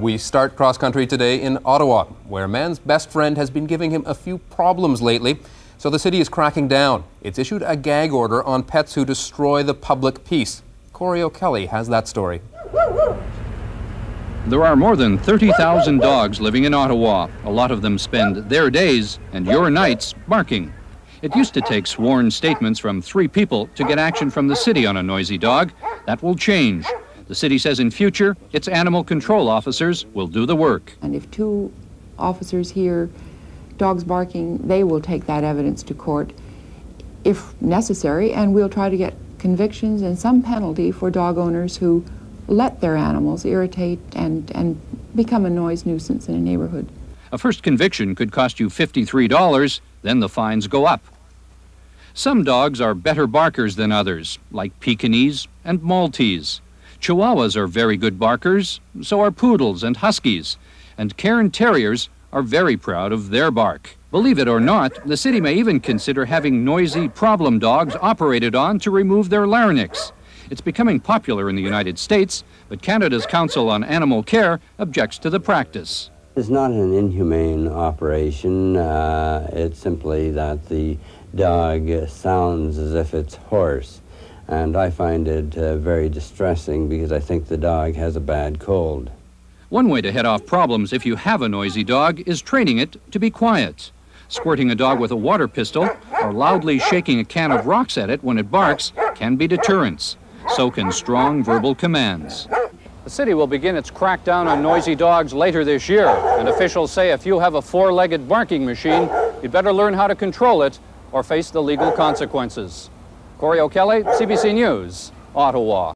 We start cross country today in Ottawa, where man's best friend has been giving him a few problems lately. So the city is cracking down. It's issued a gag order on pets who destroy the public peace. Cory O'Kelly has that story. There are more than 30,000 dogs living in Ottawa. A lot of them spend their days and your nights barking. It used to take sworn statements from three people to get action from the city on a noisy dog. That will change. The city says in future, its animal control officers will do the work. And if two officers hear dogs barking, they will take that evidence to court if necessary, and we'll try to get convictions and some penalty for dog owners who let their animals irritate and, and become a noise nuisance in a neighborhood. A first conviction could cost you $53, then the fines go up. Some dogs are better barkers than others, like Pekingese and Maltese. Chihuahuas are very good barkers, so are poodles and huskies, and Cairn Terriers are very proud of their bark. Believe it or not, the city may even consider having noisy problem dogs operated on to remove their larynx. It's becoming popular in the United States, but Canada's Council on Animal Care objects to the practice. It's not an inhumane operation. Uh, it's simply that the dog sounds as if it's hoarse and I find it uh, very distressing because I think the dog has a bad cold. One way to head off problems if you have a noisy dog is training it to be quiet. Squirting a dog with a water pistol or loudly shaking a can of rocks at it when it barks can be deterrents. So can strong verbal commands. The city will begin its crackdown on noisy dogs later this year, and officials say if you have a four-legged barking machine, you'd better learn how to control it or face the legal consequences. Cory O'Kelly, CBC News, Ottawa.